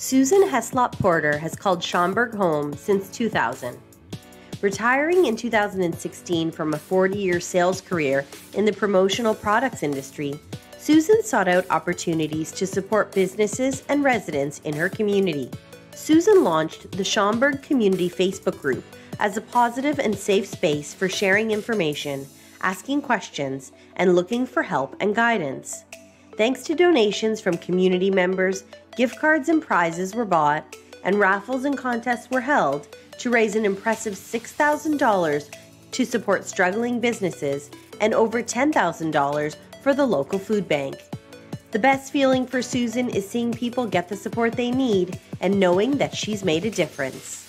Susan Heslop Porter has called Schomberg home since 2000. Retiring in 2016 from a 40 year sales career in the promotional products industry, Susan sought out opportunities to support businesses and residents in her community. Susan launched the Schomberg Community Facebook group as a positive and safe space for sharing information, asking questions, and looking for help and guidance. Thanks to donations from community members, gift cards and prizes were bought, and raffles and contests were held to raise an impressive $6,000 to support struggling businesses and over $10,000 for the local food bank. The best feeling for Susan is seeing people get the support they need and knowing that she's made a difference.